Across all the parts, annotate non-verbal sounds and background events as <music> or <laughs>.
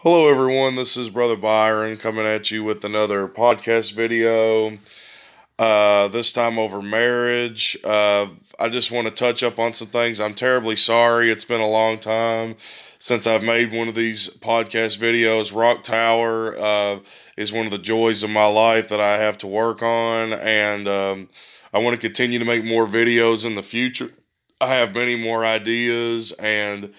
Hello, everyone. This is Brother Byron coming at you with another podcast video. Uh, this time over marriage. Uh, I just want to touch up on some things. I'm terribly sorry. It's been a long time since I've made one of these podcast videos. Rock Tower uh, is one of the joys of my life that I have to work on, and um, I want to continue to make more videos in the future. I have many more ideas and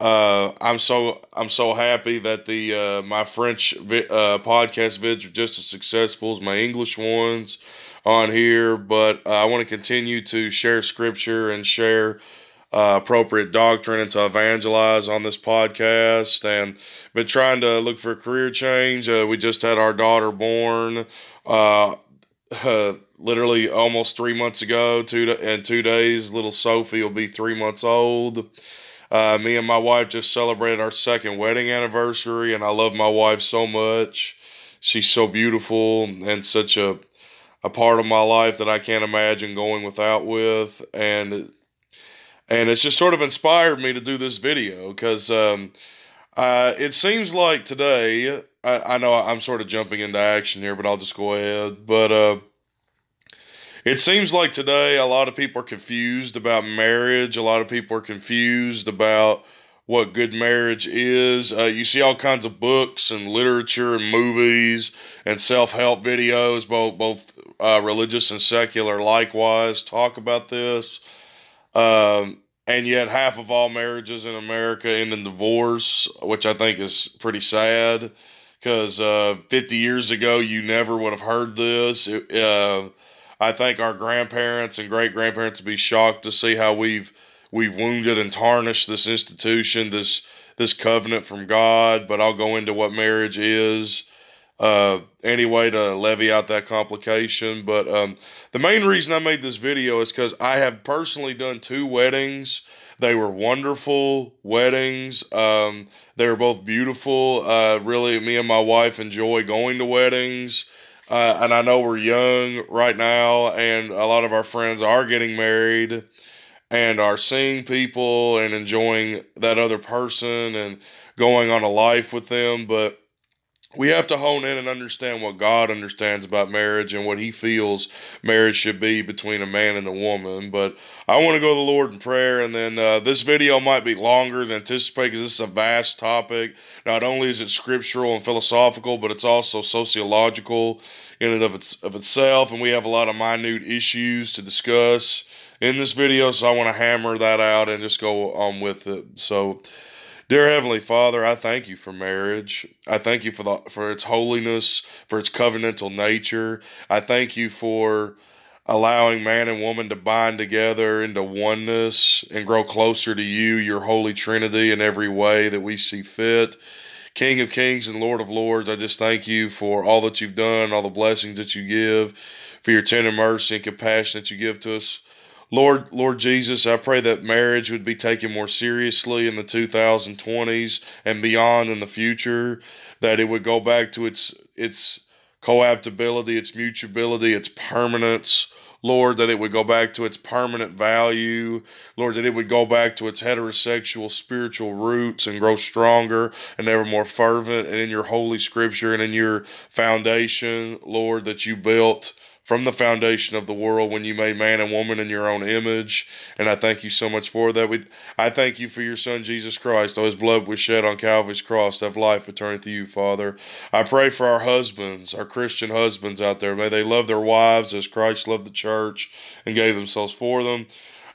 uh, I'm so I'm so happy that the uh, my French vi- uh, podcast vids are just as successful as my English ones on here. But uh, I want to continue to share scripture and share uh, appropriate doctrine and to evangelize on this podcast. And been trying to look for a career change. Uh, we just had our daughter born. <laughs> literally almost three months ago, two in two days, little Sophie will be three months old. Uh, me and my wife just celebrated our second wedding anniversary, and I love my wife so much. She's so beautiful and such a a part of my life that I can't imagine going without with, and and it's just sort of inspired me to do this video because um, uh, it seems like today. I, I know I'm sort of jumping into action here, but I'll just go ahead. But uh, it seems like today a lot of people are confused about marriage. A lot of people are confused about what good marriage is. Uh, you see all kinds of books and literature and movies and self help videos, both both uh, religious and secular, likewise talk about this. Um, and yet, half of all marriages in America end in divorce, which I think is pretty sad. Because uh, 50 years ago, you never would have heard this. It, uh, I think our grandparents and great grandparents would be shocked to see how we've we've wounded and tarnished this institution, this this covenant from God. But I'll go into what marriage is uh, anyway to levy out that complication. But um, the main reason I made this video is because I have personally done two weddings. They were wonderful weddings. Um, they were both beautiful. Uh, really, me and my wife enjoy going to weddings. Uh, and I know we're young right now, and a lot of our friends are getting married and are seeing people and enjoying that other person and going on a life with them. But we have to hone in and understand what God understands about marriage and what He feels marriage should be between a man and a woman. But I want to go to the Lord in prayer, and then uh, this video might be longer than anticipated because this is a vast topic. Not only is it scriptural and philosophical, but it's also sociological in and of, its, of itself, and we have a lot of minute issues to discuss in this video, so I want to hammer that out and just go on with it. So. Dear Heavenly Father, I thank you for marriage. I thank you for the for its holiness, for its covenantal nature. I thank you for allowing man and woman to bind together into oneness and grow closer to you, your holy trinity in every way that we see fit. King of kings and Lord of lords, I just thank you for all that you've done, all the blessings that you give, for your tender mercy and compassion that you give to us. Lord, Lord Jesus, I pray that marriage would be taken more seriously in the 2020s and beyond in the future. That it would go back to its its cohabitability, its mutability, its permanence. Lord, that it would go back to its permanent value. Lord, that it would go back to its heterosexual spiritual roots and grow stronger and ever more fervent and in your holy scripture and in your foundation, Lord, that you built from the foundation of the world when you made man and woman in your own image. And I thank you so much for that. We, I thank you for your son, Jesus Christ. Though his blood was shed on Calvary's cross to have life eternal to you, Father. I pray for our husbands, our Christian husbands out there. May they love their wives as Christ loved the church and gave themselves for them.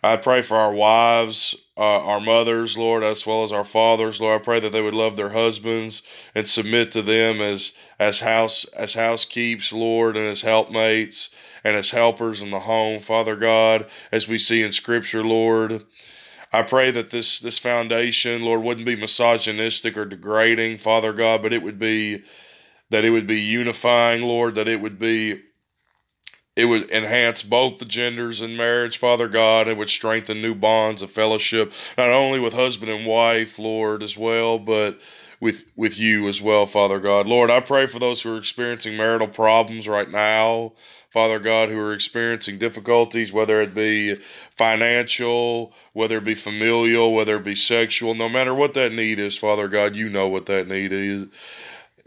I pray for our wives, uh, our mothers, Lord, as well as our fathers, Lord. I pray that they would love their husbands and submit to them as as house as housekeeps, Lord, and as helpmates and as helpers in the home, Father God, as we see in Scripture, Lord. I pray that this this foundation, Lord, wouldn't be misogynistic or degrading, Father God, but it would be that it would be unifying, Lord, that it would be it would enhance both the genders in marriage, Father God. It would strengthen new bonds of fellowship, not only with husband and wife, Lord, as well, but with with you as well, Father God. Lord, I pray for those who are experiencing marital problems right now. Father God, who are experiencing difficulties, whether it be financial, whether it be familial, whether it be sexual, no matter what that need is, Father God, you know what that need is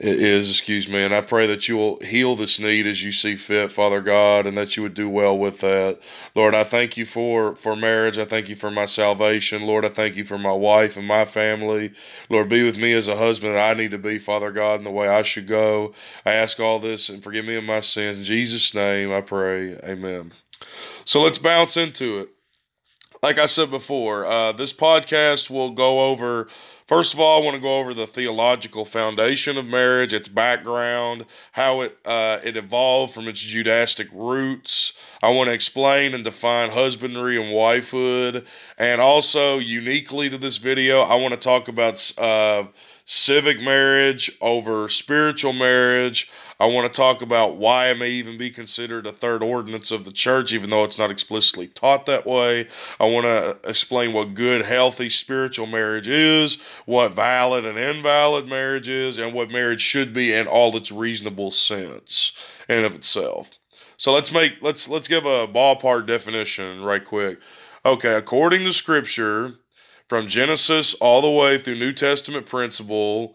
is, excuse me, and I pray that you will heal this need as you see fit, Father God, and that you would do well with that. Lord, I thank you for for marriage. I thank you for my salvation. Lord, I thank you for my wife and my family. Lord, be with me as a husband that I need to be, Father God, in the way I should go. I ask all this and forgive me of my sins. In Jesus' name I pray. Amen. So let's bounce into it. Like I said before, uh, this podcast will go over First of all, I want to go over the theological foundation of marriage, its background, how it uh, it evolved from its Judaistic roots. I want to explain and define husbandry and wifehood, and also uniquely to this video, I want to talk about uh, civic marriage over spiritual marriage. I want to talk about why it may even be considered a third ordinance of the church, even though it's not explicitly taught that way. I want to explain what good, healthy spiritual marriage is, what valid and invalid marriage is, and what marriage should be in all its reasonable sense and of itself. So let's make let's let's give a ballpark definition right quick. Okay, according to scripture, from Genesis all the way through New Testament principle,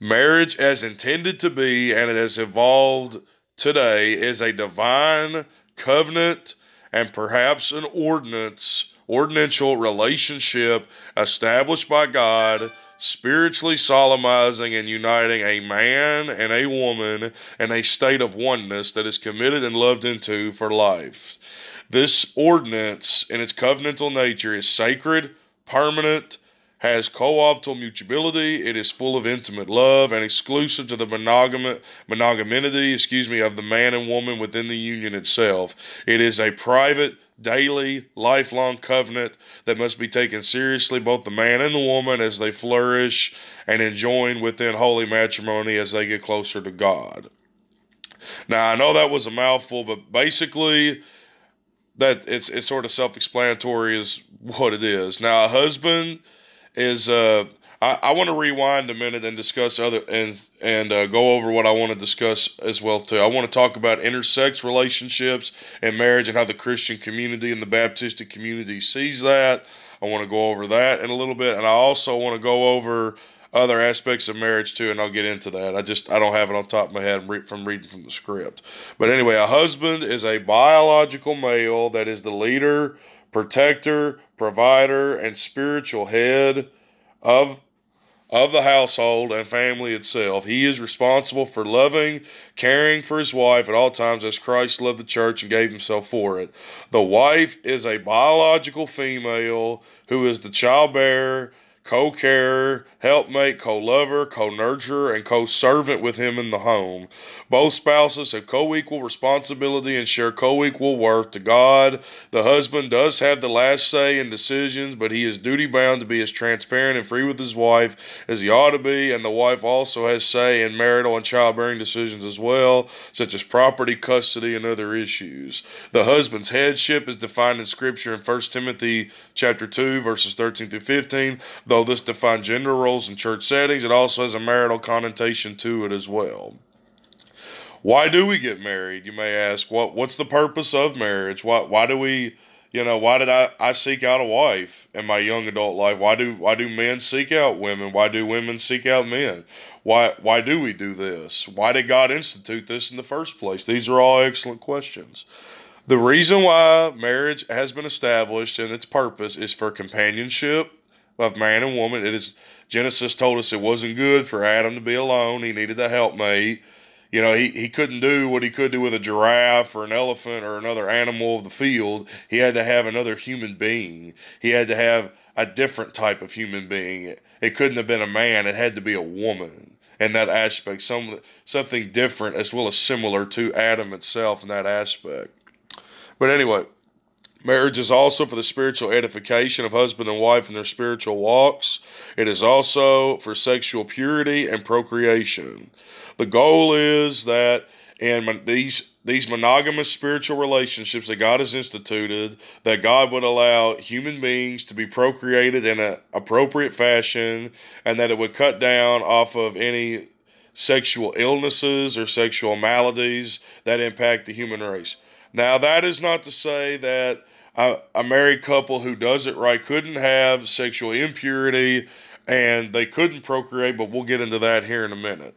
marriage as intended to be and it has evolved today is a divine covenant and perhaps an ordinance ordinatial relationship established by God, spiritually solemnizing and uniting a man and a woman in a state of oneness that is committed and loved into for life. This ordinance, in its covenantal nature, is sacred, permanent, has co-optal mutability. It is full of intimate love and exclusive to the monogam- monogamity, excuse me, of the man and woman within the union itself. It is a private, daily, lifelong covenant that must be taken seriously, both the man and the woman, as they flourish and enjoin within holy matrimony as they get closer to God. Now, I know that was a mouthful, but basically, that it's it's sort of self-explanatory is what it is. Now, a husband is uh, I, I want to rewind a minute and discuss other and and uh, go over what I want to discuss as well too. I want to talk about intersex relationships and marriage and how the Christian community and the Baptistic community sees that. I want to go over that in a little bit, and I also want to go over other aspects of marriage too, and I'll get into that. I just I don't have it on top of my head from reading from the script. But anyway, a husband is a biological male that is the leader, protector, provider, and spiritual head of of the household and family itself. He is responsible for loving, caring for his wife at all times as Christ loved the church and gave himself for it. The wife is a biological female who is the childbearer co carer, helpmate, co lover, co nurturer, and co servant with him in the home. Both spouses have co equal responsibility and share co equal worth to God. The husband does have the last say in decisions, but he is duty bound to be as transparent and free with his wife as he ought to be, and the wife also has say in marital and childbearing decisions as well, such as property, custody, and other issues. The husband's headship is defined in Scripture in 1 Timothy chapter 2, verses 13 through 15. The Though this defines gender roles in church settings, it also has a marital connotation to it as well. Why do we get married? You may ask. What What's the purpose of marriage? Why Why do we, you know, why did I, I seek out a wife in my young adult life? Why do Why do men seek out women? Why do women seek out men? Why Why do we do this? Why did God institute this in the first place? These are all excellent questions. The reason why marriage has been established and its purpose is for companionship of man and woman. It is Genesis told us it wasn't good for Adam to be alone. He needed a helpmate. You know, he, he couldn't do what he could do with a giraffe or an elephant or another animal of the field. He had to have another human being. He had to have a different type of human being. It couldn't have been a man. It had to be a woman in that aspect. Some something different as well as similar to Adam itself in that aspect. But anyway, Marriage is also for the spiritual edification of husband and wife in their spiritual walks. It is also for sexual purity and procreation. The goal is that in these these monogamous spiritual relationships that God has instituted, that God would allow human beings to be procreated in an appropriate fashion, and that it would cut down off of any sexual illnesses or sexual maladies that impact the human race. Now, that is not to say that a, married couple who does it right couldn't have sexual impurity and they couldn't procreate, but we'll get into that here in a minute.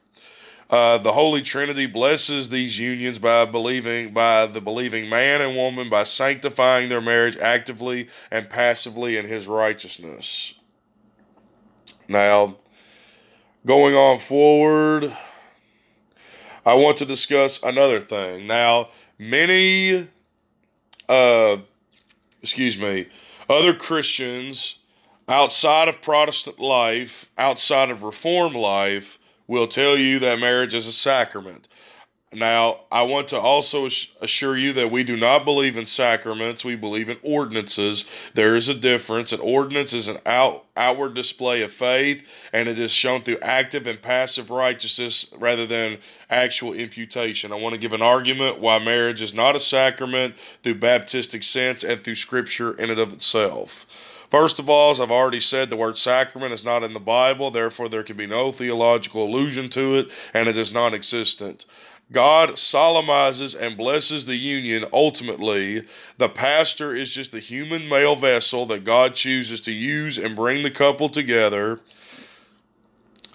Uh, the Holy Trinity blesses these unions by believing by the believing man and woman by sanctifying their marriage actively and passively in His righteousness. Now, going on forward, I want to discuss another thing. Now, many, uh, excuse me, other Christians outside of Protestant life, outside of Reformed life, will tell you that marriage is a sacrament. Now, I want to also assure you that we do not believe in sacraments. We believe in ordinances. There is a difference. An ordinance is an out, outward display of faith, and it is shown through active and passive righteousness rather than actual imputation. I want to give an argument why marriage is not a sacrament through Baptistic sense and through Scripture in and of itself. First of all, as I've already said, the word sacrament is not in the Bible, therefore, there can be no theological allusion to it, and it is non existent. God solemnizes and blesses the union ultimately. The pastor is just the human male vessel that God chooses to use and bring the couple together.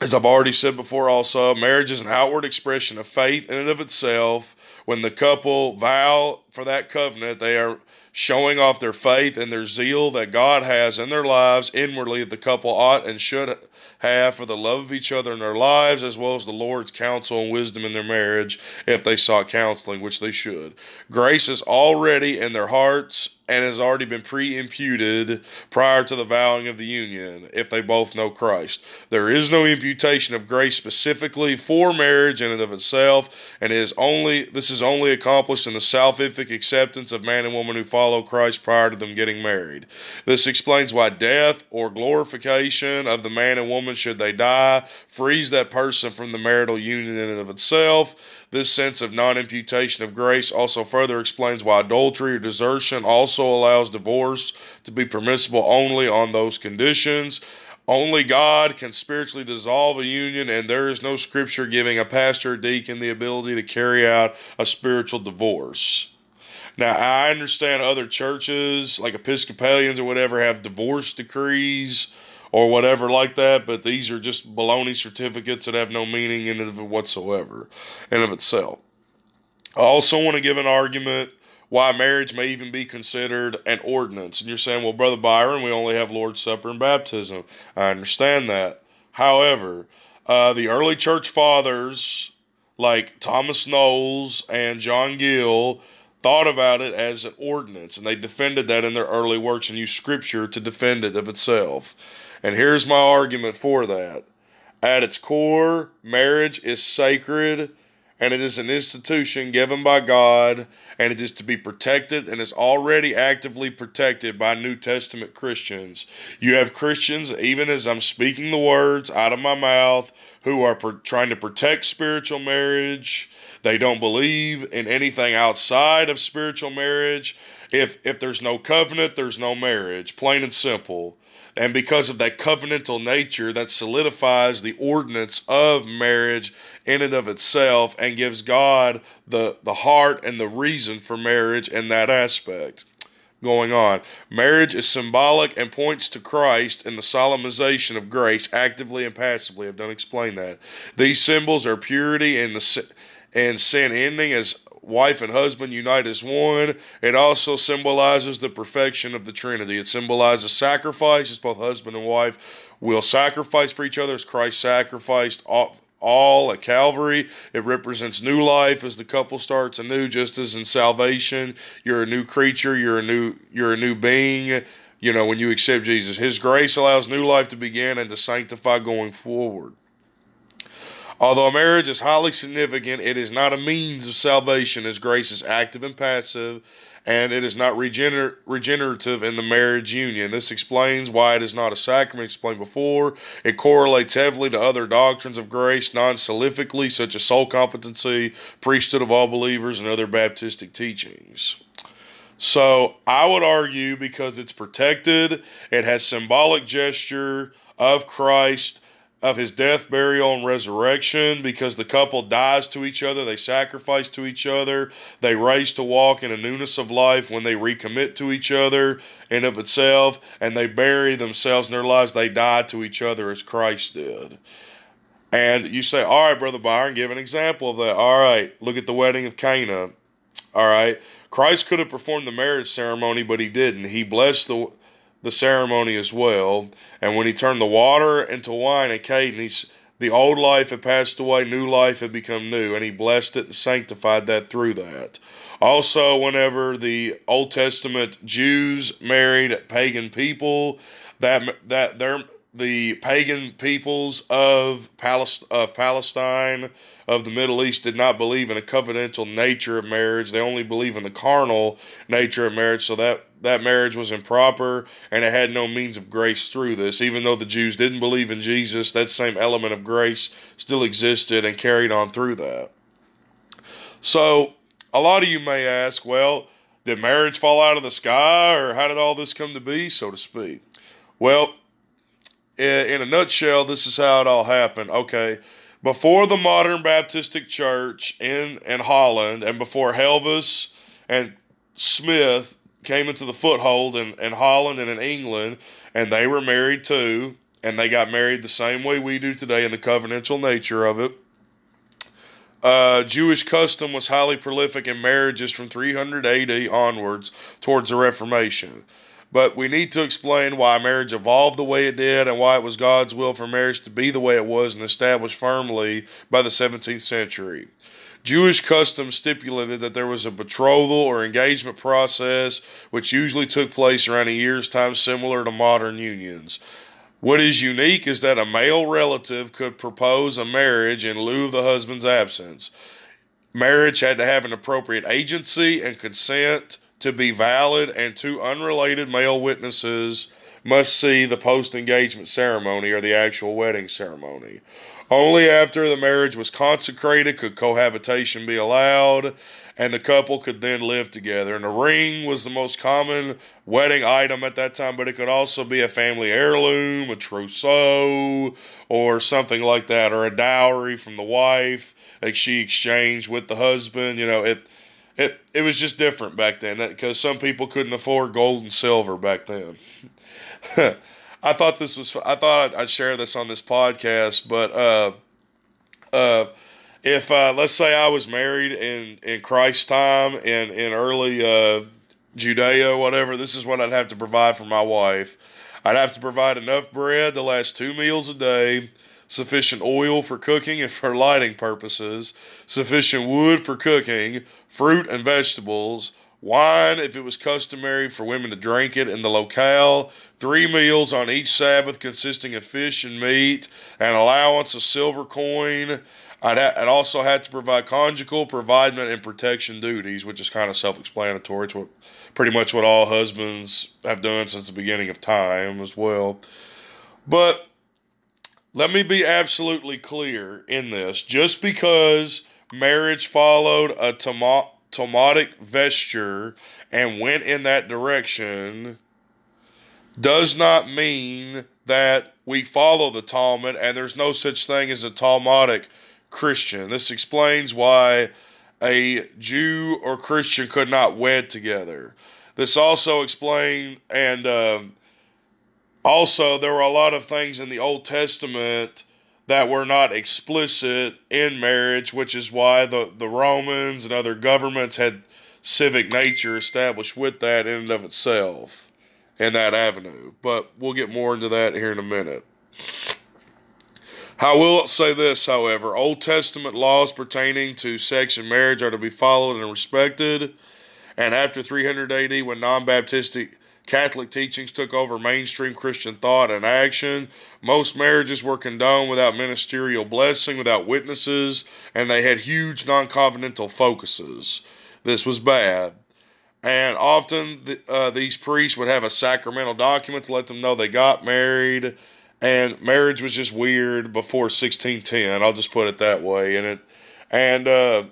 As I've already said before, also, marriage is an outward expression of faith in and of itself. When the couple vow for that covenant, they are showing off their faith and their zeal that God has in their lives inwardly, the couple ought and should have for the love of each other in their lives, as well as the Lord's counsel and wisdom in their marriage, if they sought counseling, which they should. Grace is already in their hearts and has already been pre imputed prior to the vowing of the union, if they both know Christ. There is no imputation of grace specifically for marriage in and of itself, and is only this is only accomplished in the salvific acceptance of man and woman who follow Christ prior to them getting married. This explains why death or glorification of the man and woman should they die frees that person from the marital union in and of itself this sense of non imputation of grace also further explains why adultery or desertion also allows divorce to be permissible only on those conditions. Only God can spiritually dissolve a union, and there is no scripture giving a pastor or deacon the ability to carry out a spiritual divorce. Now, I understand other churches, like Episcopalians or whatever, have divorce decrees or whatever like that, but these are just baloney certificates that have no meaning in it whatsoever in of itself. I also want to give an argument why marriage may even be considered an ordinance. And you're saying, well, Brother Byron, we only have Lord's Supper and baptism. I understand that. However, uh, the early church fathers, like Thomas Knowles and John Gill, thought about it as an ordinance, and they defended that in their early works and used scripture to defend it of itself. And here's my argument for that. At its core, marriage is sacred and it is an institution given by God and it is to be protected and is already actively protected by New Testament Christians. You have Christians, even as I'm speaking the words out of my mouth, who are per- trying to protect spiritual marriage. They don't believe in anything outside of spiritual marriage. If if there's no covenant, there's no marriage, plain and simple. And because of that covenantal nature, that solidifies the ordinance of marriage in and of itself and gives God the, the heart and the reason for marriage in that aspect going on. Marriage is symbolic and points to Christ in the solemnization of grace, actively and passively. I've done explain that. These symbols are purity and the and sin ending as wife and husband unite as one. It also symbolizes the perfection of the Trinity. It symbolizes sacrifice, as both husband and wife will sacrifice for each other as Christ sacrificed all, all at Calvary. It represents new life as the couple starts anew, just as in salvation, you're a new creature, you're a new you're a new being. You know, when you accept Jesus, His grace allows new life to begin and to sanctify going forward. Although marriage is highly significant, it is not a means of salvation as grace is active and passive, and it is not regener- regenerative in the marriage union. This explains why it is not a sacrament explained before. It correlates heavily to other doctrines of grace non salvifically, such as soul competency, priesthood of all believers, and other Baptistic teachings. So I would argue because it's protected, it has symbolic gesture of Christ of his death, burial, and resurrection because the couple dies to each other, they sacrifice to each other, they raise to walk in a newness of life when they recommit to each other and of itself, and they bury themselves in their lives, they die to each other as Christ did. And you say, All right, Brother Byron, give an example of that. All right, look at the wedding of Cana. All right, Christ could have performed the marriage ceremony, but he didn't. He blessed the the ceremony as well. And when he turned the water into wine at Canaan, he's, the old life had passed away, new life had become new, and he blessed it and sanctified that through that. Also, whenever the Old Testament Jews married pagan people, that that their the pagan peoples of, Palest- of Palestine, of the Middle East, did not believe in a covenantal nature of marriage. They only believe in the carnal nature of marriage. So that that marriage was improper and it had no means of grace through this. Even though the Jews didn't believe in Jesus, that same element of grace still existed and carried on through that. So, a lot of you may ask, well, did marriage fall out of the sky or how did all this come to be, so to speak? Well, in a nutshell, this is how it all happened. Okay, before the modern Baptistic Church in, in Holland and before Helwys and Smyth came into the foothold in, in Holland and in England, and they were married too, and they got married the same way we do today in the covenantal nature of it. Uh, Jewish custom was highly prolific in marriages from 300 AD onwards towards the Reformation. But we need to explain why marriage evolved the way it did and why it was God's will for marriage to be the way it was and established firmly by the 17th century. Jewish custom stipulated that there was a betrothal or engagement process, which usually took place around a year's time, similar to modern unions. What is unique is that a male relative could propose a marriage in lieu of the husband's absence. Marriage had to have an appropriate agency and consent to be valid, and two unrelated male witnesses must see the post engagement ceremony or the actual wedding ceremony. Only after the marriage was consecrated could cohabitation be allowed, and the couple could then live together. And the ring was the most common wedding item at that time, but it could also be a family heirloom, a trousseau, or something like that, or a dowry from the wife that she exchanged with the husband. You know, it it it was just different back then because some people couldn't afford gold and silver back then. <laughs> I thought this was. I thought I'd share this on this podcast, but uh, uh, if uh, let's say I was married in in Christ's time in in early uh, Judea, whatever, this is what I'd have to provide for my wife. I'd have to provide enough bread to last two meals a day sufficient oil for cooking and for lighting purposes, sufficient wood for cooking, fruit and vegetables, wine if it was customary for women to drink it in the locale, three meals on each Sabbath consisting of fish and meat, an allowance of silver coin. I'd, ha- I'd also had to provide conjugal providement and protection duties, which is kind of self explanatory. It's what, pretty much what all husbands have done since the beginning of time as well. But let me be absolutely clear in this. Just because marriage followed a Talmudic vesture and went in that direction does not mean that we follow the Talmud and there's no such thing as a Talmudic Christian. This explains why a Jew or Christian could not wed together. This also explains and um, also, there were a lot of things in the Old Testament that were not explicit in marriage, which is why the, the Romans and other governments had civic nature established with that in and of itself in that avenue. But we'll get more into that here in a minute. I will say this, however Old Testament laws pertaining to sex and marriage are to be followed and respected. And after 300 AD, when non Baptistic Catholic teachings took over mainstream Christian thought and action. Most marriages were condoned without ministerial blessing, without witnesses, and they had huge non covenantal focuses. This was bad. and often uh, these priests would have a sacramental document to let them know they got married, and marriage was just weird before 1610. I'll just put it that way. And it, and uh,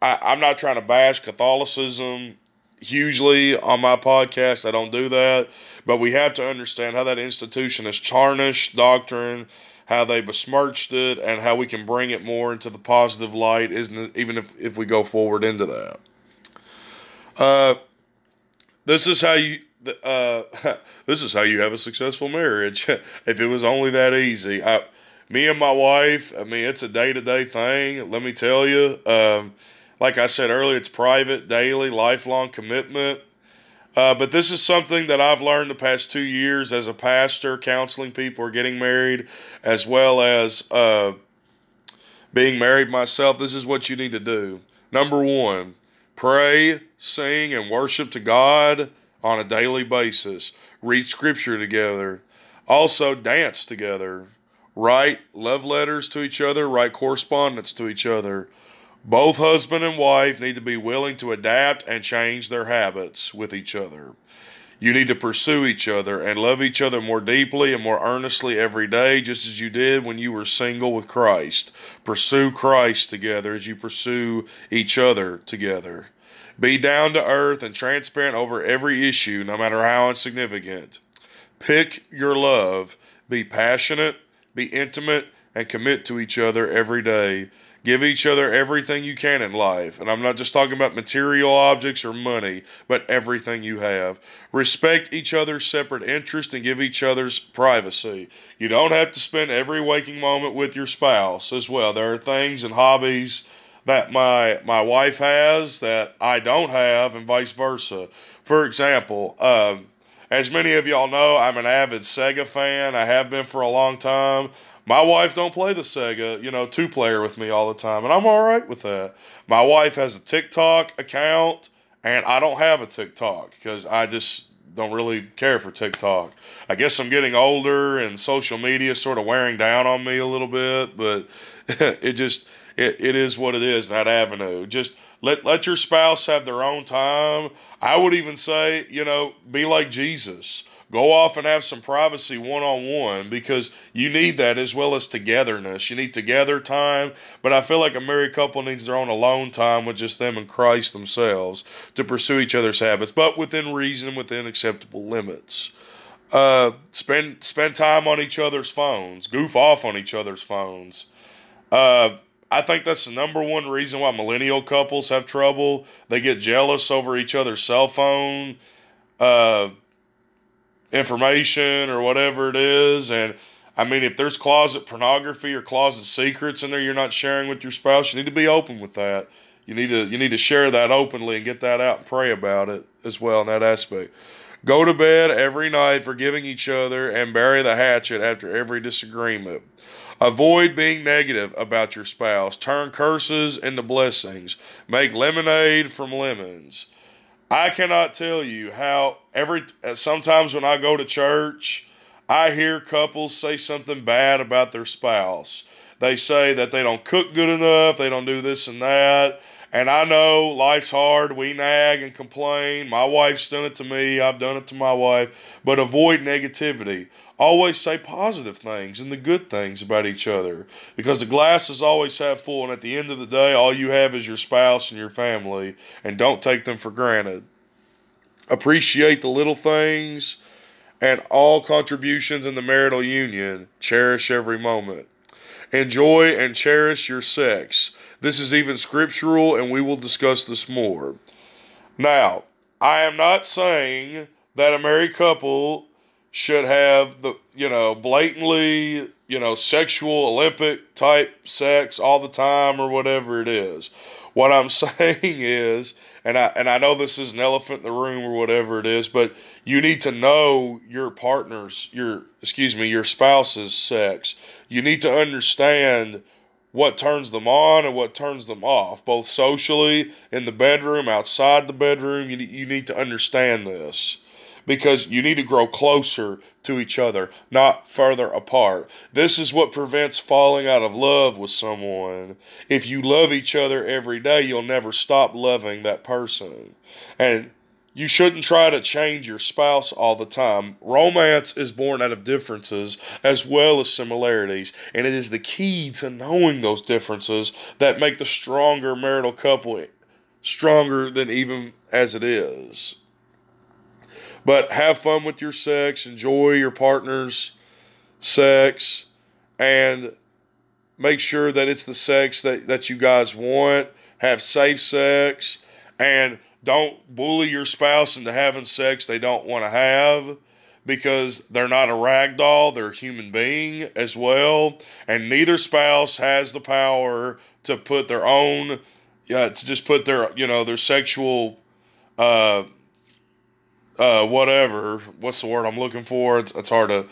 I, I'm not trying to bash Catholicism hugely on my podcast. I don't do that, but we have to understand how that institution has tarnished doctrine, how they besmirched it, and how we can bring it more into the positive light. Isn't even if if we go forward into that. Uh, this is how you. Uh, <laughs> this is how you have a successful marriage. <laughs> if it was only that easy, I, me and my wife. I mean, it's a day to day thing. Let me tell you. Um, like I said earlier, it's private, daily, lifelong commitment. Uh, but this is something that I've learned the past two years as a pastor, counseling people or getting married, as well as uh, being married myself. This is what you need to do. Number one, pray, sing, and worship to God on a daily basis. Read scripture together. Also, dance together. Write love letters to each other. Write correspondence to each other. Both husband and wife need to be willing to adapt and change their habits with each other. You need to pursue each other and love each other more deeply and more earnestly every day, just as you did when you were single with Christ. Pursue Christ together as you pursue each other together. Be down to earth and transparent over every issue, no matter how insignificant. Pick your love. Be passionate, be intimate, and commit to each other every day. Give each other everything you can in life. And I'm not just talking about material objects or money, but everything you have. Respect each other's separate interests and give each other's privacy. You don't have to spend every waking moment with your spouse as well. There are things and hobbies that my my wife has that I don't have, and vice versa. For example, um, as many of y'all know, I'm an avid Sega fan. I have been for a long time. My wife don't play the Sega, you know, two player with me all the time, and I'm all right with that. My wife has a TikTok account, and I don't have a TikTok because I just don't really care for TikTok. I guess I'm getting older, and social media sort of wearing down on me a little bit, but <laughs> it just it, it is what it is. That avenue, just let let your spouse have their own time. I would even say, you know, be like Jesus Go off and have some privacy one on one because you need that as well as togetherness. You need together time, but I feel like a married couple needs their own alone time with just them and Christ themselves to pursue each other's habits, but within reason, within acceptable limits. Uh, spend spend time on each other's phones. Goof off on each other's phones. Uh, I think that's the number one reason why millennial couples have trouble. They get jealous over each other's cell phone. Uh, information or whatever it is. And I mean, if there's closet pornography or closet secrets in there you're not sharing with your spouse, you need to be open with that. You need to you need to share that openly and get that out and pray about it as well in that aspect. Go to bed every night forgiving each other and bury the hatchet after every disagreement. Avoid being negative about your spouse. Turn curses into blessings. Make lemonade from lemons. I cannot tell you how every uh, sometimes when I go to church, I hear couples say something bad about their spouse. They say that they don't cook good enough, they don't do this and that. And I know life's hard. We nag and complain. My wife's done it to me. I've done it to my wife. But avoid negativity. Always say positive things and the good things about each other because the glass is always half full, and at the end of the day, all you have is your spouse and your family, and don't take them for granted. Appreciate the little things and all contributions in the marital union. Cherish every moment. Enjoy and cherish your sex. This is even scriptural, and we will discuss this more. Now, I am not saying that a married couple should have the you know blatantly you know sexual olympic type sex all the time or whatever it is what i'm <laughs> saying is and i and i know this is an elephant in the room or whatever it is but you need to know your partner's your excuse me your spouse's sex. You need to understand what turns them on and what turns them off both socially in the bedroom outside the bedroom. You, you need to understand this because you need to grow closer to each other, not further apart. This is what prevents falling out of love with someone. If you love each other every day, you'll never stop loving that person. And you shouldn't try to change your spouse all the time. Romance is born out of differences as well as similarities, and it is the key to knowing those differences that make the stronger marital couple stronger than even as it is. But have fun with your sex, enjoy your partner's sex, and make sure that it's the sex that, that you guys want. Have safe sex and don't bully your spouse into having sex they don't want to have because they're not a rag doll, they're a human being as well. And neither spouse has the power to put their own, yeah, to just put their, you know, their sexual, uh, uh, whatever, what's the word I'm looking for? It's, it's hard to,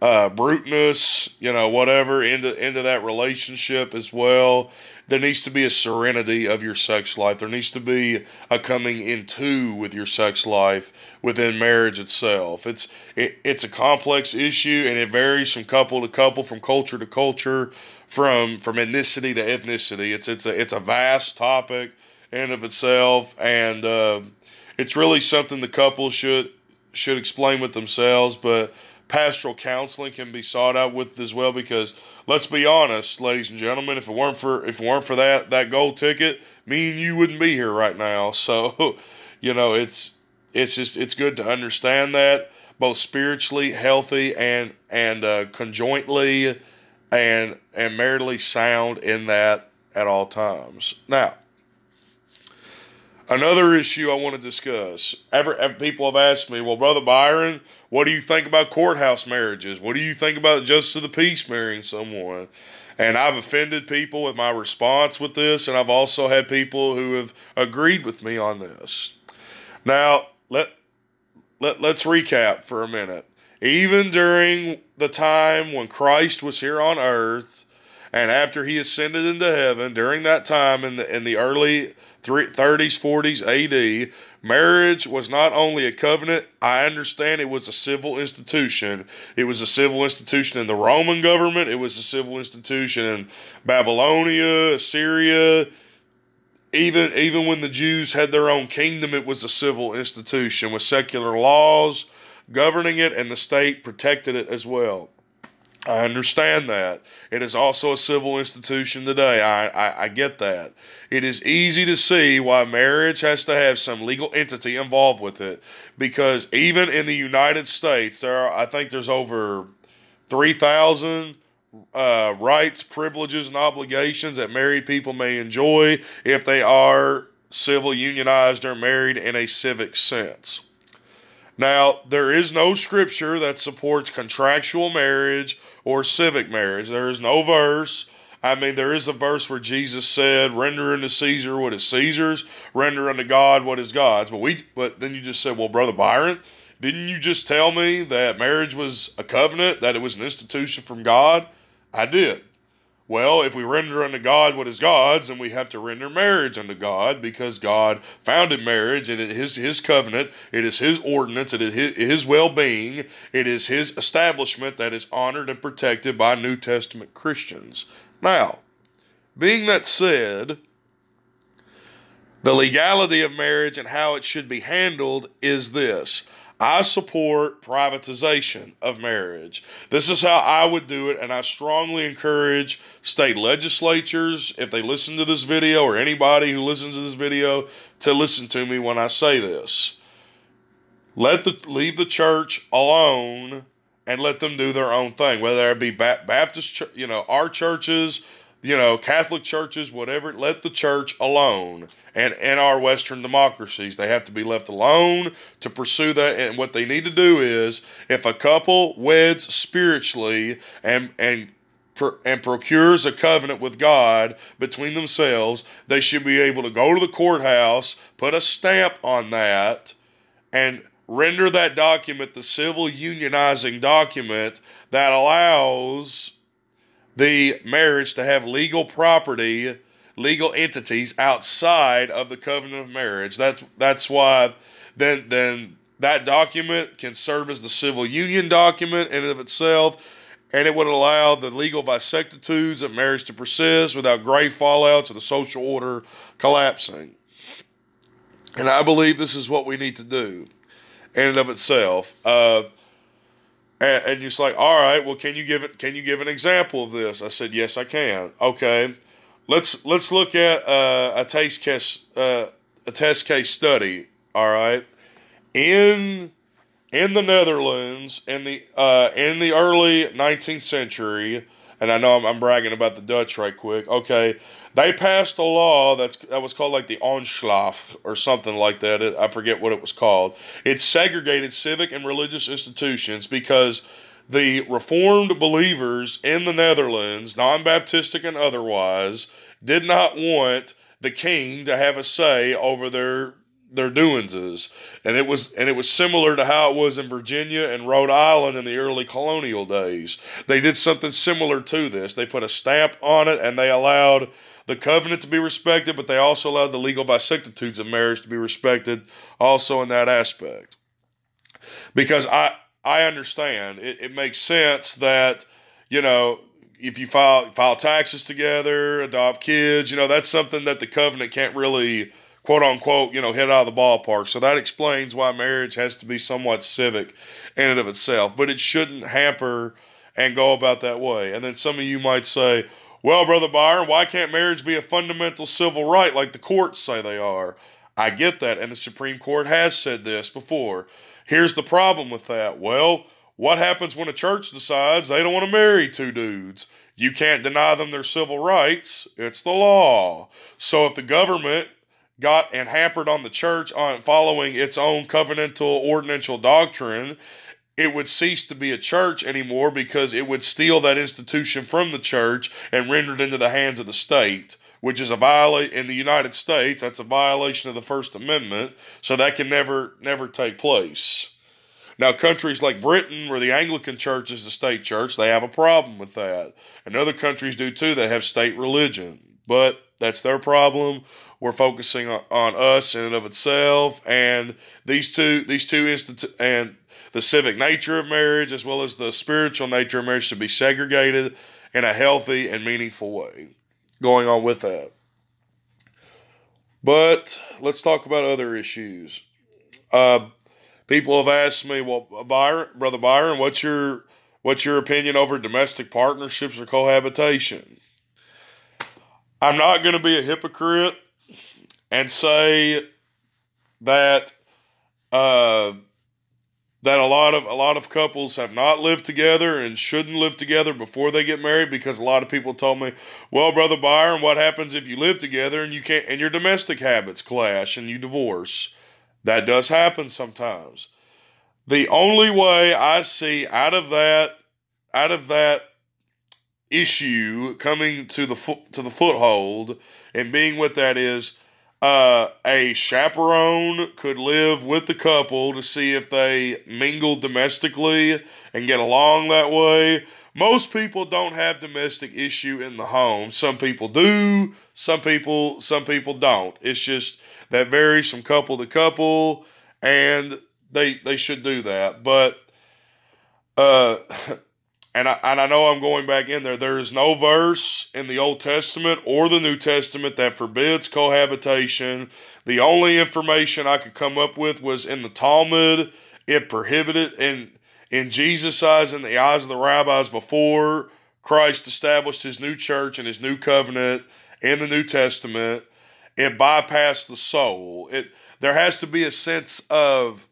uh, bruteness, you know, whatever, into into that relationship as well. There needs to be a serenity of your sex life. There needs to be a coming into with your sex life within marriage itself. It's it, it's a complex issue and it varies from couple to couple, from culture to culture, from from ethnicity to ethnicity. It's it's a it's a vast topic in of itself, and uh, it's really something the couple should should explain with themselves, but pastoral counseling can be sought out with as well because let's be honest ladies and gentlemen if it weren't for if it weren't for that that gold ticket me and you wouldn't be here right now. <laughs> So you know it's it's just it's good to understand that both spiritually healthy and and uh, conjointly and and maritally sound in that at all times. Now Another issue I want to discuss. Ever, people have asked me, well, brother Byron, what do you think about courthouse marriages? What do you think about justice of the peace marrying someone? And I've offended people with my response with this, and I've also had people who have agreed with me on this. Now, let let let's recap for a minute. Even during the time when Christ was here on earth, and after he ascended into heaven, during that time in the in the early 30s, 40s AD, marriage was not only a covenant, I understand it was a civil institution. It was a civil institution in the Roman government, it was a civil institution in Babylonia, Assyria. Even, even when the Jews had their own kingdom, it was a civil institution with secular laws governing it, and the state protected it as well. I understand that. It is also a civil institution today. I, I, I, get that. It is easy to see why marriage has to have some legal entity involved with it because even in the United States, there are, I think there's over 3,000 uh, rights, privileges, and obligations that married people may enjoy if they are civil unionized or married in a civic sense. Now, there is no scripture that supports contractual marriage or civic marriage. There is no verse. I mean, there is a verse where Jesus said, "Render unto Caesar what is Caesar's, render unto God what is God's." But we, but then you just said, "Well, brother Byron, didn't you just tell me that marriage was a covenant, that it was an institution from God?" I did. Well, if we render unto God what is God's, then we have to render marriage unto God because God founded marriage and it is His covenant, it is His ordinance, it is His, his well being, it is His establishment that is honored and protected by New Testament Christians. Now, being that said, the legality of marriage and how it should be handled is this. I support privatization of marriage. This is how I would do it, and I strongly encourage state legislatures, if they listen to this video, or anybody who listens to this video, to listen to me when I say this. Let the leave the church alone and let them do their own thing, whether it be Baptist, you know, our churches, you know, Catholic churches, whatever, let the church alone. And in our Western democracies, they have to be left alone to pursue that. And what they need to do is, if a couple weds spiritually and and and procures a covenant with God between themselves, they should be able to go to the courthouse, put a stamp on that, and render that document the civil unionizing document that allows the marriage to have legal property, legal entities outside of the covenant of marriage. That's that's why then then that document can serve as the civil union document in and of itself, and it would allow the legal vicissitudes of marriage to persist without grave fallouts of the social order collapsing. And I believe this is what we need to do in and of itself. Uh, and, and just like, all right, well, can you give it? Can you give an example of this? I said, yes, I can. Okay, let's let's look at uh, a test case uh, a test case study. All right, in in the Netherlands in the uh, in the early 19th century, and I know I'm, I'm, bragging about the Dutch right quick. Okay, they passed a law that's that was called like the Aanslag or something like that. It, I forget what it was called. It segregated civic and religious institutions because the Reformed believers in the Netherlands, non-Baptistic and otherwise, did not want the king to have a say over their their doings. And it was and it was similar to how it was in Virginia and Rhode Island in the early colonial days. They did something similar to this. They put a stamp on it and they allowed the covenant to be respected, but they also allowed the legal vicissitudes of marriage to be respected also in that aspect. Because I I understand it, it makes sense that, you know, if you file file taxes together, adopt kids, you know, that's something that the covenant can't really quote unquote, you know, hit out of the ballpark. So that explains why marriage has to be somewhat civic in and of itself, but it shouldn't hamper and go about that way. And then some of you might say, well, Brother Byron, why can't marriage be a fundamental civil right like the courts say they are? I get that, and the Supreme Court has said this before. Here's the problem with that. Well, what happens when a church decides they don't want to marry two dudes? You can't deny them their civil rights. It's the law. So if the government got and hampered on the church on following its own covenantal ordinantal doctrine, it would cease to be a church anymore because it would steal that institution from the church and render it into the hands of the state, which is a violation in the United States. That's a violation of the First Amendment, so that can never never take place. Now, countries like Britain, where the Anglican Church is the state church, they have a problem with that, and other countries do too. They have state religion, but that's their problem. We're focusing on, on us in and of itself, and these two, these two institu- and the civic nature of marriage as well as the spiritual nature of marriage should be segregated in a healthy and meaningful way. Going on with that. But let's talk about other issues. Uh, people have asked me, well, Byron, brother Byron, what's your what's your opinion over domestic partnerships or cohabitation? I'm not going to be a hypocrite and say that uh, that a lot of a lot of couples have not lived together and shouldn't live together before they get married because a lot of people told me, "Well, brother Byron, what happens if you live together and you can't and your domestic habits clash and you divorce?" That does happen sometimes. The only way I see out of that out of that issue coming to the foot to the foothold and being what that is uh, a chaperone could live with the couple to see if they mingle domestically and get along that way. Most people don't have domestic issue in the home. Some people do. Some people some people don't. It's just that varies from couple to couple, and they they should do that. But uh, <laughs> and I, and I know I'm going back in there. There is no verse in the Old Testament or the New Testament that forbids cohabitation. The only information I could come up with was in the Talmud. It prohibited in in Jesus' eyes and the eyes of the rabbis before Christ established his new church and his new covenant in the New Testament. It bypassed the soul. It there has to be a sense of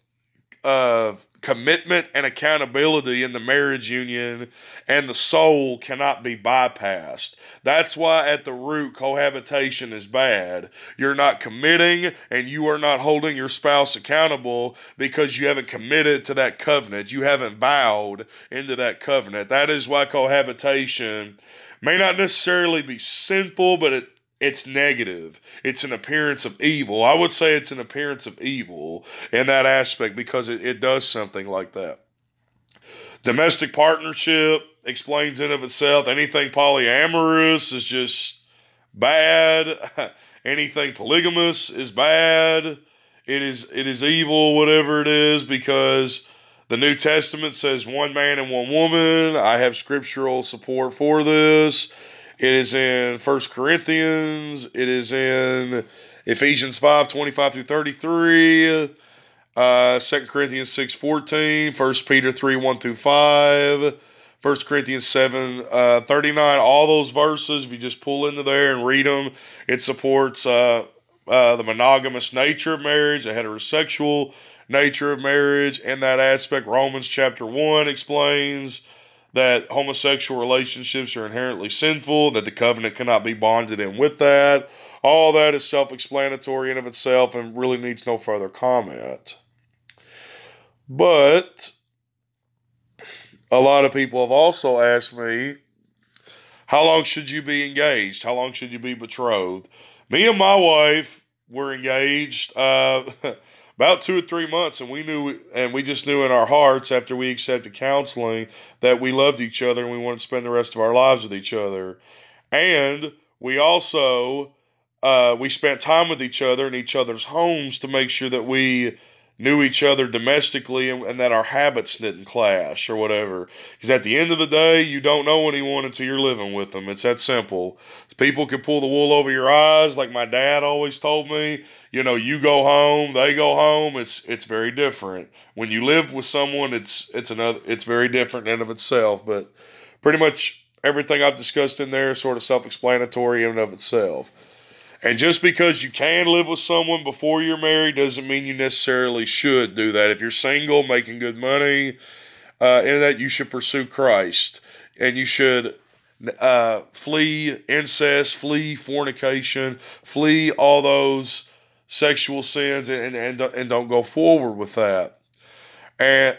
of commitment and accountability in the marriage union and the soul cannot be bypassed. That's why at the root cohabitation is bad. You're not committing and you are not holding your spouse accountable because you haven't committed to that covenant. You haven't bowed into that covenant. That is why cohabitation may not necessarily be sinful, but it it's negative. It's an appearance of evil. I would say it's an appearance of evil in that aspect because it, it does something like that. Domestic partnership explains in of itself. Anything polyamorous is just bad. <laughs> Anything polygamous is bad. It is it is evil, whatever it is, because the New Testament says one man and one woman. I have scriptural support for this. It is in First Corinthians. It is in Ephesians 5 25 through 33. Uh, 2 Corinthians 6 14. 1 Peter 3 1 through 5. 1 Corinthians 7 uh, 39. All those verses, if you just pull into there and read them, it supports uh, uh, the monogamous nature of marriage, the heterosexual nature of marriage, and that aspect. Romans chapter 1 explains that homosexual relationships are inherently sinful, that the covenant cannot be bonded in with that. All that is self explanatory in of itself and really needs no further comment. But a lot of people have also asked me, how long should you be engaged? How long should you be betrothed? Me and my wife were engaged uh, <laughs> about two or three months, and we knew, and we just knew in our hearts after we accepted counseling that we loved each other and we wanted to spend the rest of our lives with each other. And we also uh, we spent time with each other in each other's homes to make sure that we knew each other domestically and, and that our habits didn't clash or whatever. Because at the end of the day, you don't know anyone until you're living with them. It's that simple. People can pull the wool over your eyes, like my dad always told me. You know, you go home, they go home. It's it's very different. When you live with someone, it's it's another. It's very different in and of itself. But pretty much everything I've discussed in there is sort of self-explanatory in and of itself. And just because you can live with someone before you're married doesn't mean you necessarily should do that. If you're single, making good money, uh, in that you should pursue Christ and you should uh, flee incest, flee fornication, flee all those sexual sins, and, and, and don't go forward with that. And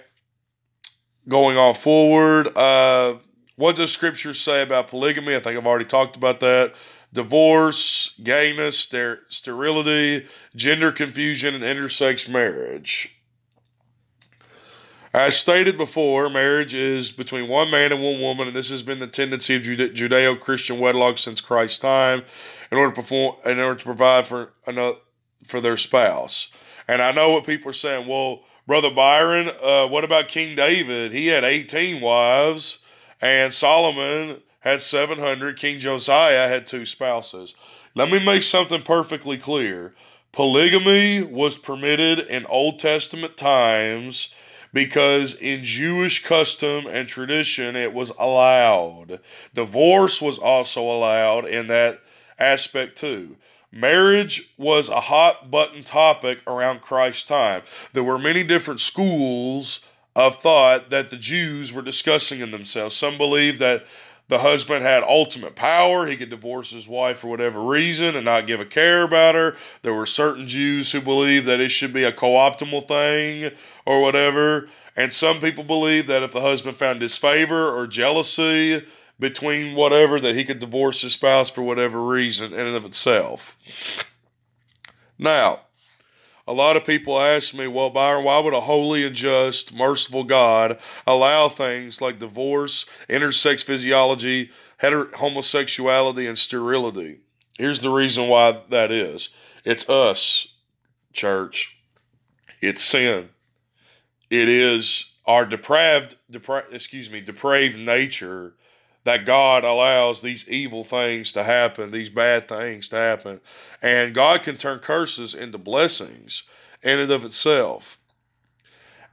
going on forward, uh, what does Scripture say about polygamy? I think I've already talked about that divorce, gayness, ster- sterility, gender confusion, and intersex marriage. As stated before, marriage is between one man and one woman, and this has been the tendency of Judeo Christian wedlock since Christ's time, in order to perform, in order to provide for another for their spouse. And I know what people are saying. Well, brother Byron, uh, what about King David? He had eighteen wives, and Solomon had 700. King Josiah had two spouses. Let me make something perfectly clear. Polygamy was permitted in Old Testament times because in Jewish custom and tradition it was allowed. Divorce was also allowed in that aspect too. Marriage was a hot button topic around Christ's time. There were many different schools of thought that the Jews were discussing in themselves. Some believed that the husband had ultimate power. He could divorce his wife for whatever reason and not give a care about her. There were certain Jews who believed that it should be a co optimal thing or whatever. And some people believe that if the husband found disfavor or jealousy between whatever, that he could divorce his spouse for whatever reason in and of itself. Now, a lot of people ask me, well, Byron, why would a holy and just, merciful God allow things like divorce, intersex physiology, heter- homosexuality, and sterility? Here's the reason why that is it's us, church. It's sin. It is our depraved, depra- excuse me, depraved nature that God allows these evil things to happen, these bad things to happen. And God can turn curses into blessings in and of itself.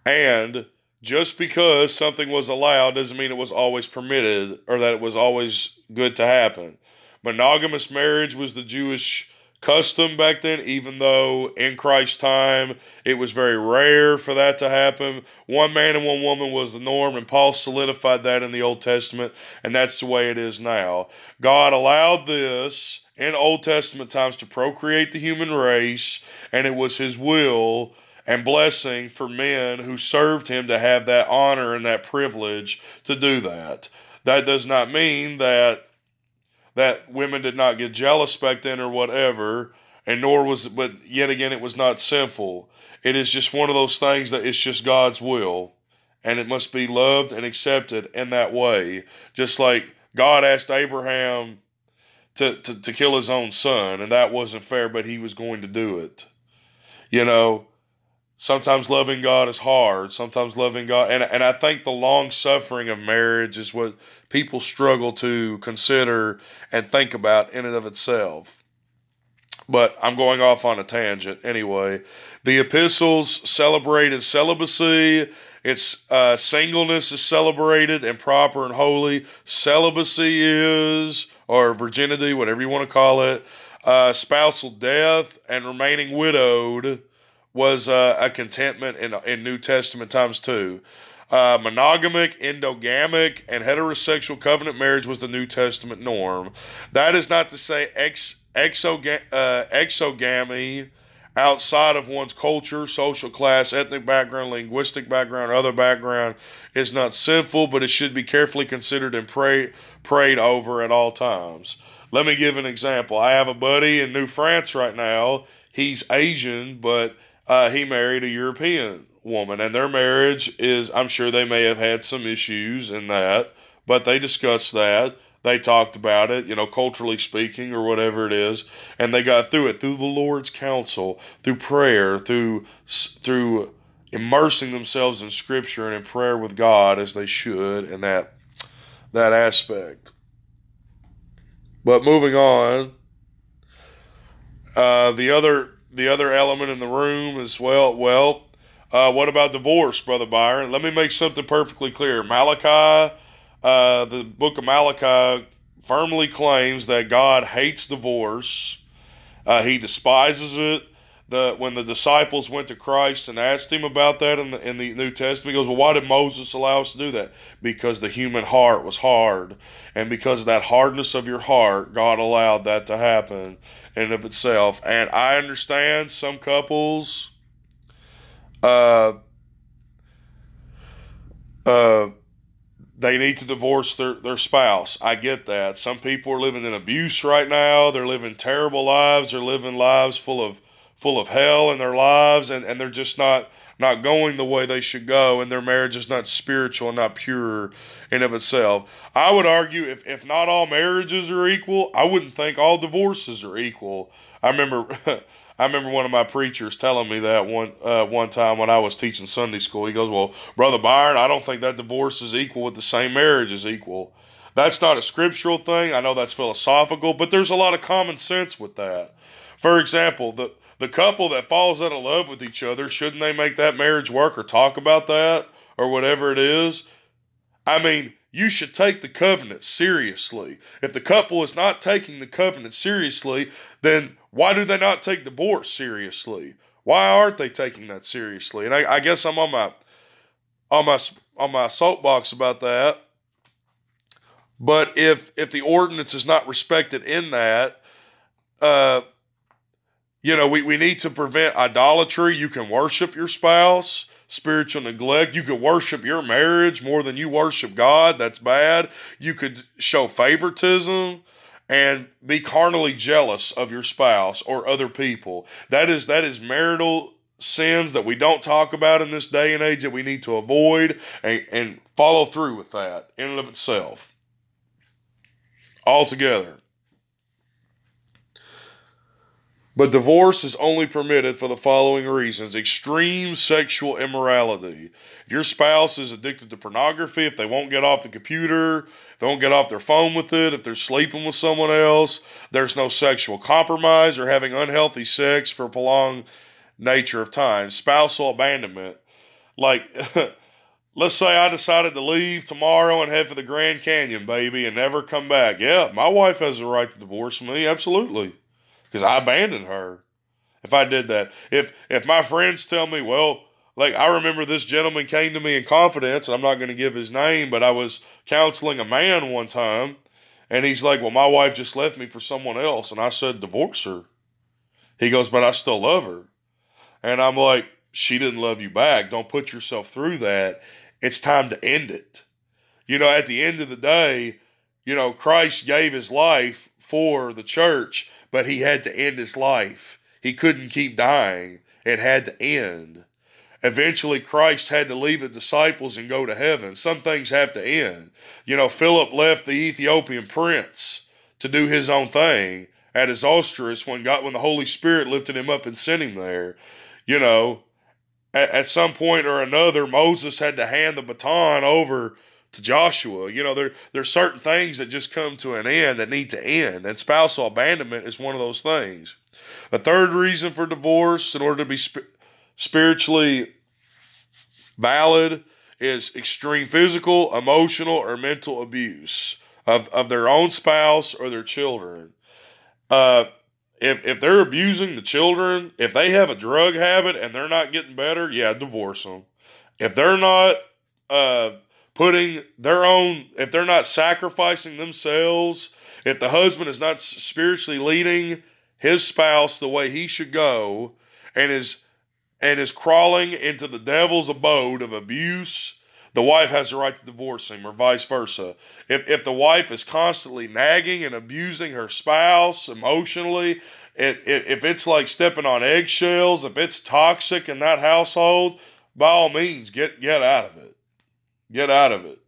And just because something was allowed doesn't mean it was always permitted or that it was always good to happen. Monogamous marriage was the Jewish custom back then, even though in Christ's time it was very rare for that to happen. One man and one woman was the norm, and Paul solidified that in the Old Testament, and that's the way it is now. God allowed this in Old Testament times to procreate the human race, and it was his will and blessing for men who served him to have that honor and that privilege to do that. That does not mean that that women did not get jealous back then or whatever, and nor was but yet again it was not sinful. It is just one of those things that it's just God's will, and it must be loved and accepted in that way. Just like God asked Abraham to, to, to kill his own son, and that wasn't fair, but he was going to do it. You know, sometimes loving God is hard. Sometimes loving God, and and I think the long suffering of marriage is what people struggle to consider and think about in and of itself. But I'm going off on a tangent anyway. The epistles celebrated celibacy. It's uh, singleness is celebrated and proper and holy. Celibacy is, or virginity, whatever you want to call it. Uh, spousal death and remaining widowed was uh, a contentment in, in New Testament times too. Uh, monogamic, endogamic, and heterosexual covenant marriage was the New Testament norm. That is not to say ex, exoga, uh, exogamy outside of one's culture, social class, ethnic background, linguistic background, other background is not sinful, but it should be carefully considered and pray, prayed over at all times. Let me give an example. I have a buddy in New France right now. He's Asian, but uh, he married a European woman, and their marriage is, I'm sure they may have had some issues in that, but they discussed that. They talked about it, you know, culturally speaking, or whatever it is, and they got through it through the Lord's counsel, through prayer, through through immersing themselves in Scripture and in prayer with God as they should in that that aspect. But moving on, uh, the other the other element in the room is well, well, uh, what about divorce, Brother Byron? Let me make something perfectly clear. Malachi, uh, the book of Malachi firmly claims that God hates divorce. Uh, he despises it. The when the disciples went to Christ and asked him about that in the in the New Testament, he goes, "Well, why did Moses allow us to do that? Because the human heart was hard, and because of that hardness of your heart, God allowed that to happen in and of itself. And I understand some couples." uh, uh, they need to divorce their, their spouse. I get that. Some people are living in abuse right now. They're living terrible lives. They're living lives full of full of hell in their lives and, and they're just not not going the way they should go and their marriage is not spiritual and not pure in of itself. I would argue if, if not all marriages are equal, I wouldn't think all divorces are equal. I remember <laughs> I remember one of my preachers telling me that one uh, one time when I was teaching Sunday school. He goes, "Well, brother Byron, I don't think that divorce is equal with the same marriage is equal." That's not a scriptural thing. I know that's philosophical, but there's a lot of common sense with that. For example, the the couple that falls out of love with each other, shouldn't they make that marriage work or talk about that or whatever it is? I mean, you should take the covenant seriously. If the couple is not taking the covenant seriously, then why do they not take divorce seriously? Why aren't they taking that seriously? And I, I guess I'm on my on my on my soapbox about that. But if if the ordinance is not respected in that, uh, you know, we, we need to prevent idolatry. You can worship your spouse, spiritual neglect. You could worship your marriage more than you worship God. That's bad. You could show favoritism and be carnally jealous of your spouse or other people. That is that is marital sins that we don't talk about in this day and age that we need to avoid and, and follow through with that in and of itself. Altogether. But divorce is only permitted for the following reasons extreme sexual immorality. If your spouse is addicted to pornography, if they won't get off the computer, they won't get off their phone with it, if they're sleeping with someone else, there's no sexual compromise or having unhealthy sex for a prolonged nature of time. Spousal abandonment. Like, <laughs> let's say I decided to leave tomorrow and head for the Grand Canyon, baby, and never come back. Yeah, my wife has the right to divorce me, absolutely because I abandoned her. If I did that, if if my friends tell me, well, like I remember this gentleman came to me in confidence, and I'm not going to give his name, but I was counseling a man one time, and he's like, well, my wife just left me for someone else, and I said, divorce her. He goes, but I still love her, and I'm like, she didn't love you back. Don't put yourself through that. It's time to end it. You know, at the end of the day, you know, Christ gave his life for the church but he had to end his life. He couldn't keep dying, it had to end. Eventually, Christ had to leave the disciples and go to heaven. Some things have to end. You know, Philip left the Ethiopian prince to do his own thing at his Azotus when God, when the Holy Spirit lifted him up and sent him there. You know, at, at some point or another, Moses had to hand the baton over to Joshua. You know, there there's certain things that just come to an end that need to end, and spousal abandonment is one of those things. A third reason for divorce, in order to be sp- spiritually valid, is extreme physical, emotional, or mental abuse of, of their own spouse or their children. Uh, if if they're abusing the children, if they have a drug habit and they're not getting better, yeah, divorce them. If they're not uh, putting their own, if they're not sacrificing themselves, if the husband is not spiritually leading his spouse the way he should go, and is and is crawling into the devil's abode of abuse, the wife has the right to divorce him, or vice versa. If, if the wife is constantly nagging and abusing her spouse emotionally, it, it, if it's like stepping on eggshells, if it's toxic in that household, by all means, get, get out of it. Get out of it.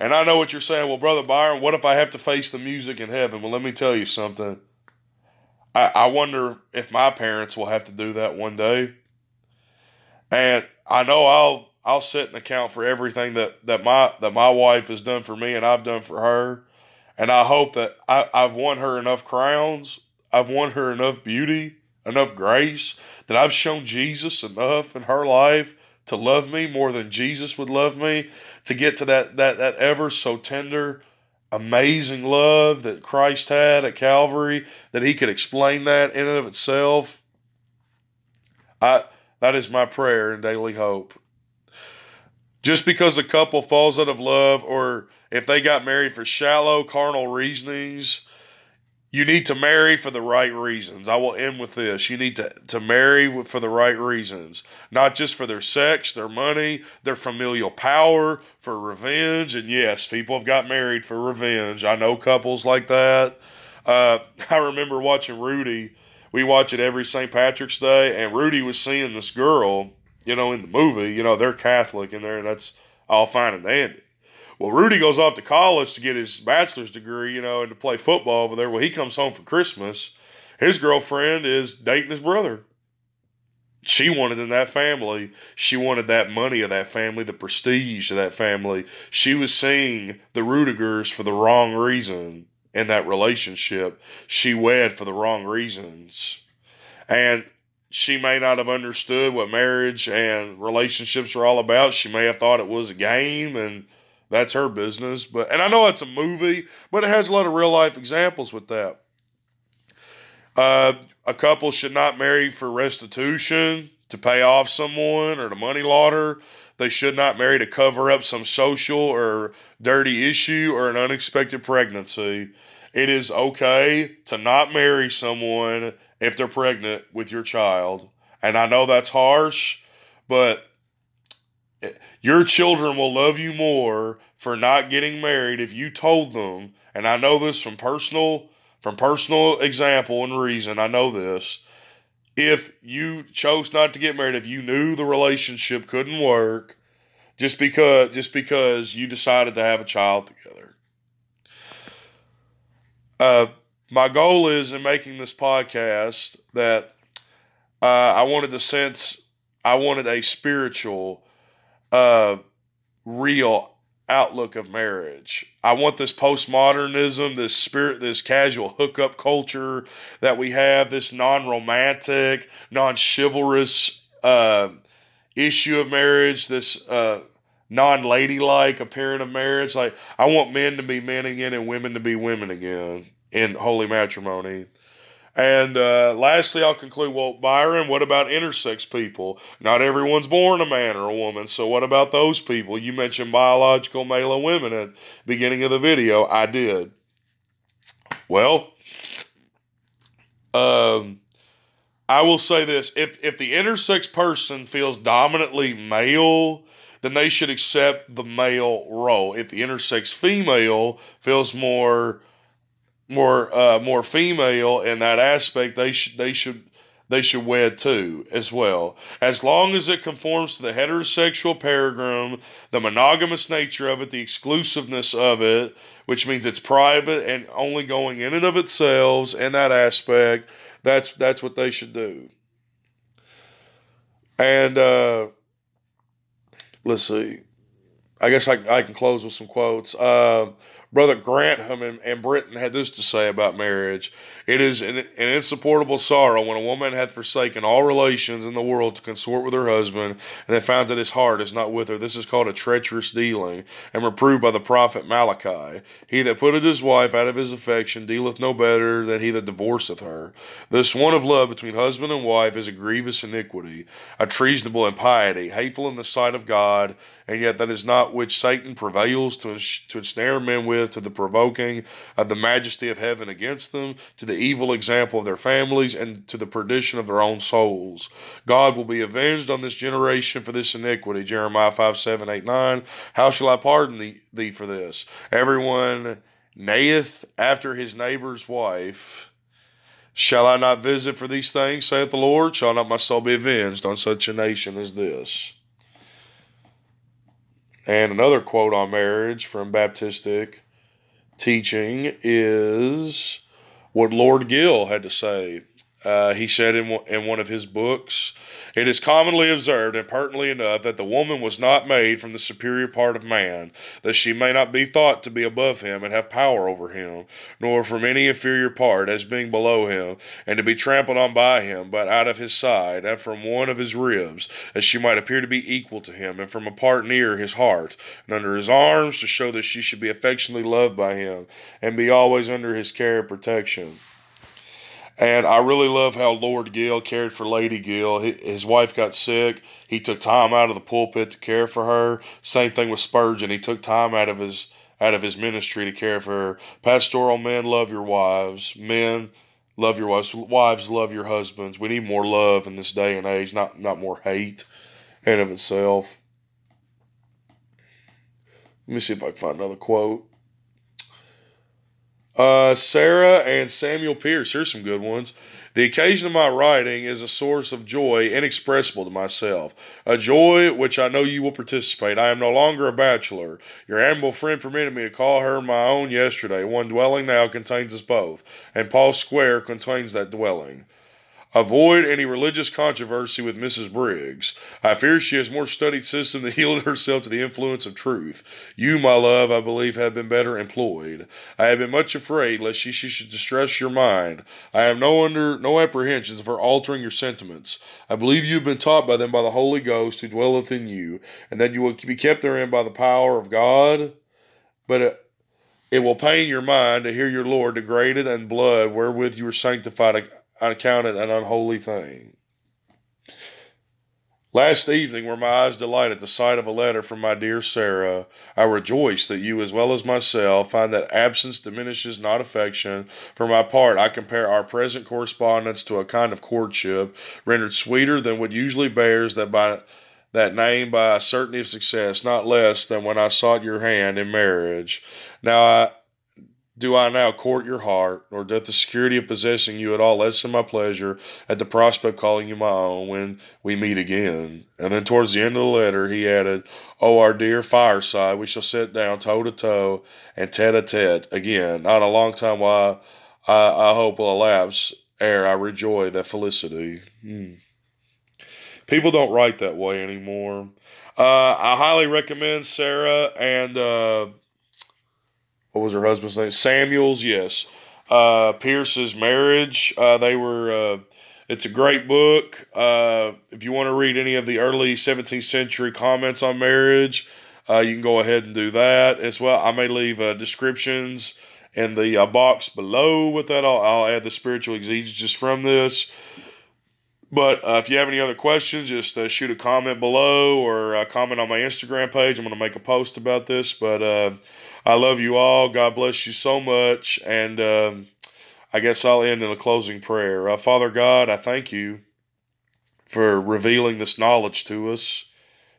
And I know what you're saying. Well, Brother Byron, what if I have to face the music in heaven? Well, let me tell you something. I, I wonder if my parents will have to do that one day. And I know I'll I'll set an account for everything that, that my that my wife has done for me and I've done for her. And I hope that I, I've won her enough crowns, I've won her enough beauty, enough grace, that I've shown Jesus enough in her life to love me more than Jesus would love me, to get to that that that ever so tender, amazing love that Christ had at Calvary, that he could explain that in and of itself. I that is my prayer and daily hope. Just because a couple falls out of love, or if they got married for shallow carnal reasonings, you need to marry for the right reasons. I will end with this. You need to, to marry for the right reasons, not just for their sex, their money, their familial power, for revenge. And yes, people have got married for revenge. I know couples like that. Uh, <laughs> I remember watching Rudy. We watch it every St. Patrick's Day, and Rudy was seeing this girl you know, in the movie, you know, they're Catholic in there, and that's all fine and dandy. Well, Rudy goes off to college to get his bachelor's degree, you know, and to play football over there. Well, he comes home for Christmas. His girlfriend is dating his brother. She wanted in that family. She wanted that money of that family, the prestige of that family. She was seeing the Ruettigers for the wrong reason in that relationship. She wed for the wrong reasons. And she may not have understood what marriage and relationships are all about. She may have thought it was a game and that's her business. But and I know it's a movie, but it has a lot of real life examples with that. Uh, a couple should not marry for restitution to pay off someone or to money launder. They should not marry to cover up some social or dirty issue or an unexpected pregnancy. It is okay to not marry someone if they're pregnant with your child. And I know that's harsh, but your children will love you more for not getting married if you told them, and I know this from personal from personal example and reason, I know this. If you chose not to get married, if you knew the relationship couldn't work, just because just because you decided to have a child together. Uh, my goal is in making this podcast that uh, I wanted to sense, I wanted a spiritual, uh, real outlook of marriage. I want this postmodernism, this spirit, this casual hookup culture that we have, this non romantic, non chivalrous uh, issue of marriage, this uh, non ladylike appearance of marriage. Like, I want men to be men again and women to be women again in holy matrimony. And uh, lastly, I'll conclude. Well, Byron, what about intersex people? Not everyone's born a man or a woman. So, what about those people? You mentioned biological male and women at the beginning of the video. I did. Well, um, I will say this: if if the intersex person feels dominantly male, then they should accept the male role. If the intersex female feels more more uh, more female in that aspect, they should they should they should wed too as well. As long as it conforms to the heterosexual paradigm, the monogamous nature of it, the exclusiveness of it, which means it's private and only going in and of itself in that aspect, that's that's what they should do. And uh, let's see. I guess I, I can close with some quotes. Uh, Brother Grantham and, and Britton had this to say about marriage. It is an, an, insupportable sorrow when a woman hath forsaken all relations in the world to consort with her husband, and then finds that his heart is not with her. This is called a treacherous dealing, and reproved by the prophet Malachi. He that putteth his wife out of his affection dealeth no better than he that divorceth her. This want of love between husband and wife is a grievous iniquity, a treasonable impiety, hateful in the sight of God, and yet that is not which Satan prevails to, to ensnare men with to the provoking of the majesty of heaven against them, to the evil example of their families, and to the perdition of their own souls. God will be avenged on this generation for this iniquity. Jeremiah 5 7, 8, 9. How shall I pardon thee, thee for this? Everyone neigheth after his neighbor's wife. Shall I not visit for these things, saith the Lord? Shall not my soul be avenged on such a nation as this? And another quote on marriage from Baptistic teaching is what Lord Gill had to say. Uh, he said in, in one of his books, It is commonly observed, and pertinently enough, that the woman was not made from the superior part of man, that she may not be thought to be above him and have power over him, nor from any inferior part as being below him, and to be trampled on by him, but out of his side, and from one of his ribs, that she might appear to be equal to him, and from a part near his heart, and under his arms, to show that she should be affectionately loved by him, and be always under his care and protection. And I really love how Lord Gill cared for Lady Gill. His wife got sick. He took time out of the pulpit to care for her. Same thing with Spurgeon. He took time out of his out of his ministry to care for her. Pastoral men love your wives. Men love your wives. Wives love your husbands. We need more love in this day and age, not not more hate in of itself. Let me see if I can find another quote. Uh, Sarah and Samuel Pearce. Here's some good ones. The occasion of my writing is a source of joy inexpressible to myself, a joy which I know you will participate. I am no longer a bachelor. Your amiable friend permitted me to call her my own yesterday. One dwelling now contains us both, and Paul Square contains that dwelling. Avoid any religious controversy with Mrs. Briggs. I fear she has more studied system than <laughs> yielded herself to the influence of truth. You, my love, I believe, have been better employed. I have been much afraid lest she, she should distress your mind. I have no under no apprehensions of her altering your sentiments. I believe you have been taught by them by the Holy Ghost who dwelleth in you, and that you will be kept therein by the power of God. But it, it will pain your mind to hear your Lord degraded and blood wherewith you were sanctified I count it an unholy thing. Last evening, were my eyes delighted at the sight of a letter from my dear Sarah, I rejoice that you, as well as myself, find that absence diminishes not affection. For my part, I compare our present correspondence to a kind of courtship, rendered sweeter than what usually bears that by that name by a certainty of success, not less than when I sought your hand in marriage. Now I do I now court your heart, nor doth the security of possessing you at all lessen my pleasure at the prospect of calling you my own when we meet again. And then towards the end of the letter he added, Oh, our dear fireside, we shall sit down toe to toe and tete a tete again. Not a long time while I, I hope will elapse ere I rejoice that felicity. Hmm. People don't write that way anymore. Uh, I highly recommend Sarah and uh, what was her husband's name? Samuels, yes. Uh, Pearce's marriage. Uh, they were. Uh, it's a great book. Uh, if you want to read any of the early 17th century comments on marriage, uh, you can go ahead and do that as well. I may leave uh, descriptions in the box below with that. I'll, I'll, add the spiritual exegesis from this. But if you have any other questions, just shoot a comment below or comment on my Instagram page. I'm going to make a post about this. But I love you all. God bless you so much. And um, I guess I'll end in a closing prayer. Uh, Father God, I thank you for revealing this knowledge to us,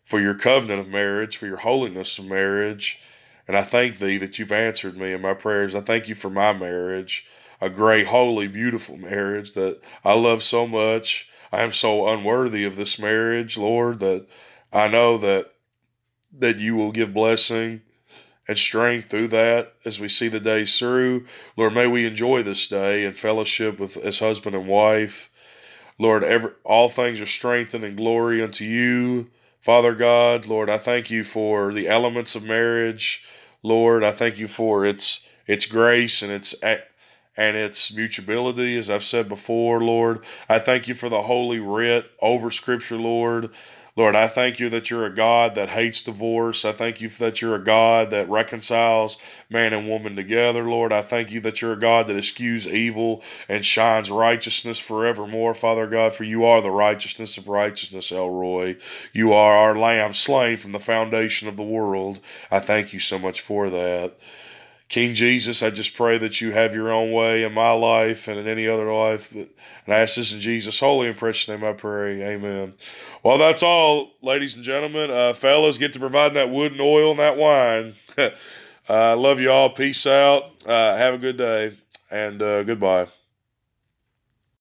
for your covenant of marriage, for your holiness of marriage. And I thank thee that you've answered me in my prayers. I thank you for my marriage, a great, holy, beautiful marriage that I love so much. I am so unworthy of this marriage, Lord, that I know that that you will give blessing and strength through that as we see the days through. Lord, may we enjoy this day in fellowship with as husband and wife. Lord, every, all things are strengthened and glory unto you Father God, Lord, I thank you for the elements of marriage. Lord, I thank you for its its grace and its and its mutability, as I've said before, Lord. I thank you for the holy writ over Scripture, Lord. Lord, I thank you that you're a God that hates divorce. I thank you that you're a God that reconciles man and woman together, Lord. I thank you that you're a God that eschews evil and shines righteousness forevermore, Father God, for you are the righteousness of righteousness, El Roi. You are our Lamb slain from the foundation of the world. I thank you so much for that. King Jesus, I just pray that you have your own way in my life and in any other life. And I ask this in Jesus' holy and precious name I pray. Amen. Well, that's all, ladies and gentlemen. Uh, fellas, get to providing that wood and oil and that wine. <laughs> I uh, love you all. Peace out. Uh, have a good day. And uh, goodbye.